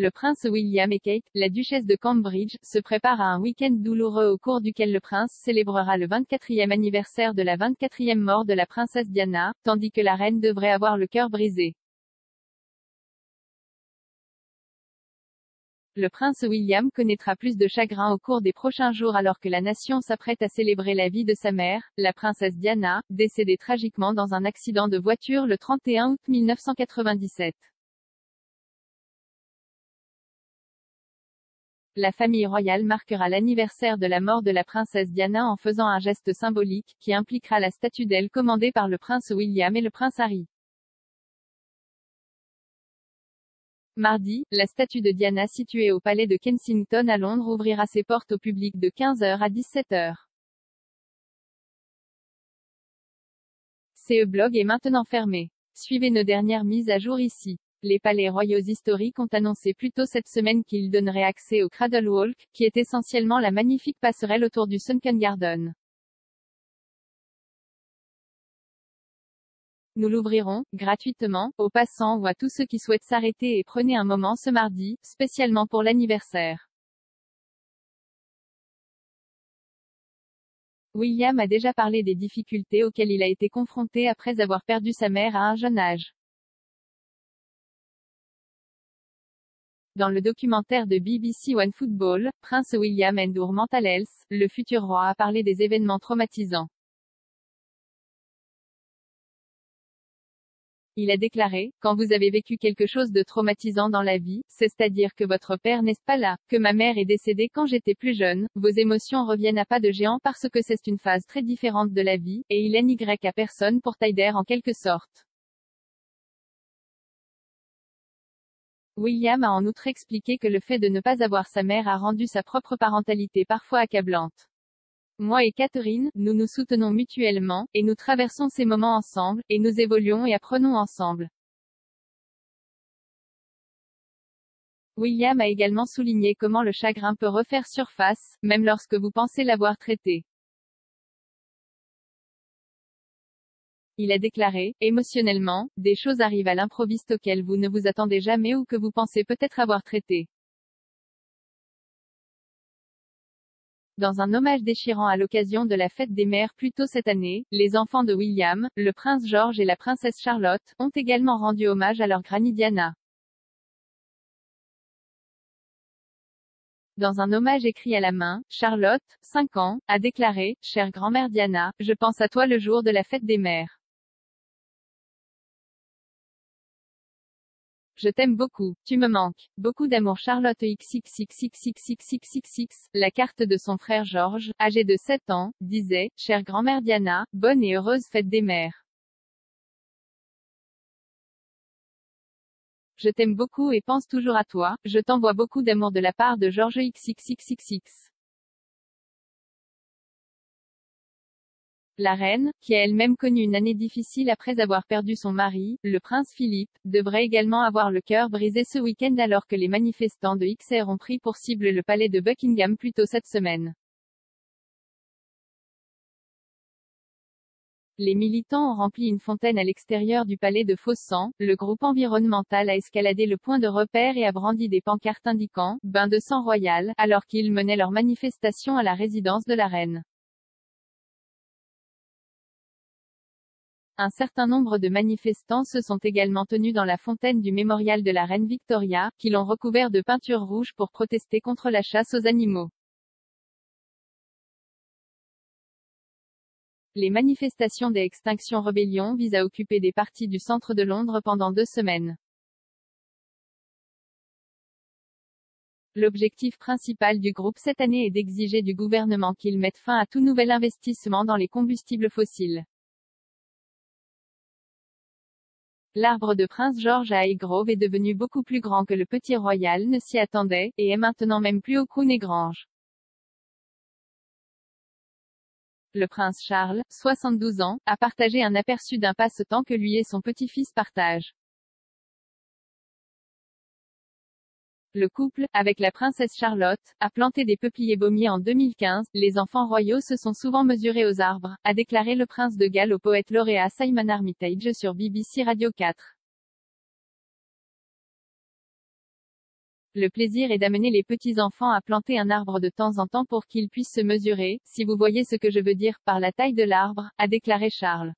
Le prince William et Kate, la duchesse de Cambridge, se préparent à un week-end douloureux au cours duquel le prince célébrera le 24e anniversaire de la 24e mort de la princesse Diana, tandis que la reine devrait avoir le cœur brisé. Le prince William connaîtra plus de chagrin au cours des prochains jours alors que la nation s'apprête à célébrer la vie de sa mère, la princesse Diana, décédée tragiquement dans un accident de voiture le 31 août 1997. La famille royale marquera l'anniversaire de la mort de la princesse Diana en faisant un geste symbolique, qui impliquera la statue d'elle commandée par le prince William et le prince Harry. Mardi, la statue de Diana située au palais de Kensington à Londres ouvrira ses portes au public de 15h à 17h. CE Blog est maintenant fermé. Suivez nos dernières mises à jour ici. Les palais royaux historiques ont annoncé plus tôt cette semaine qu'ils donneraient accès au Cradle Walk, qui est essentiellement la magnifique passerelle autour du Sunken Garden. Nous l'ouvrirons, gratuitement, aux passants ou à tous ceux qui souhaitent s'arrêter et prenez un moment ce mardi, spécialement pour l'anniversaire. William a déjà parlé des difficultés auxquelles il a été confronté après avoir perdu sa mère à un jeune âge. Dans le documentaire de BBC One Football, Prince William Endur Mental le futur roi a parlé des événements traumatisants. Il a déclaré, quand vous avez vécu quelque chose de traumatisant dans la vie, c'est-à-dire que votre père n'est pas là, que ma mère est décédée quand j'étais plus jeune, vos émotions reviennent à pas de géant parce que c'est une phase très différente de la vie, et il n'y à personne pour Taider en quelque sorte. William a en outre expliqué que le fait de ne pas avoir sa mère a rendu sa propre parentalité parfois accablante. Moi et Catherine, nous nous soutenons mutuellement, et nous traversons ces moments ensemble, et nous évoluons et apprenons ensemble. William a également souligné comment le chagrin peut refaire surface, même lorsque vous pensez l'avoir traité. Il a déclaré, émotionnellement, des choses arrivent à l'improviste auxquelles vous ne vous attendez jamais ou que vous pensez peut-être avoir traité. Dans un hommage déchirant à l'occasion de la fête des mères plus tôt cette année, les enfants de William, le prince George et la princesse Charlotte, ont également rendu hommage à leur granny Diana. Dans un hommage écrit à la main, Charlotte, 5 ans, a déclaré, Chère grand-mère Diana, je pense à toi le jour de la fête des mères. Je t'aime beaucoup, tu me manques. Beaucoup d'amour Charlotte XXXXXXXXX, la carte de son frère Georges, âgé de 7 ans, disait, chère grand-mère Diana, bonne et heureuse fête des mères. Je t'aime beaucoup et pense toujours à toi, je t'envoie beaucoup d'amour de la part de Georges XXXXX. La reine, qui a elle-même connu une année difficile après avoir perdu son mari, le prince Philippe, devrait également avoir le cœur brisé ce week-end alors que les manifestants de XR ont pris pour cible le palais de Buckingham plus tôt cette semaine. Les militants ont rempli une fontaine à l'extérieur du palais de Fossan, le groupe environnemental a escaladé le point de repère et a brandi des pancartes indiquant « Bain de sang royal » alors qu'ils menaient leur manifestation à la résidence de la reine. Un certain nombre de manifestants se sont également tenus dans la fontaine du mémorial de la reine Victoria, qui l'ont recouvert de peinture rouge pour protester contre la chasse aux animaux. Les manifestations des Extinction Rebellion visent à occuper des parties du centre de Londres pendant deux semaines. L'objectif principal du groupe cette année est d'exiger du gouvernement qu'il mette fin à tout nouvel investissement dans les combustibles fossiles. L'arbre de Prince George à Highgrove est devenu beaucoup plus grand que le petit royal ne s'y attendait, et est maintenant même plus haut qu'une grange. Le prince Charles, 72 ans, a partagé un aperçu d'un passe-temps que lui et son petit-fils partagent. Le couple, avec la princesse Charlotte, a planté des peupliers baumiers en 2015. Les enfants royaux se sont souvent mesurés aux arbres, a déclaré le prince de Galles au poète lauréat Simon Armitage sur BBC Radio 4. Le plaisir est d'amener les petits-enfants à planter un arbre de temps en temps pour qu'ils puissent se mesurer, si vous voyez ce que je veux dire, par la taille de l'arbre, a déclaré Charles.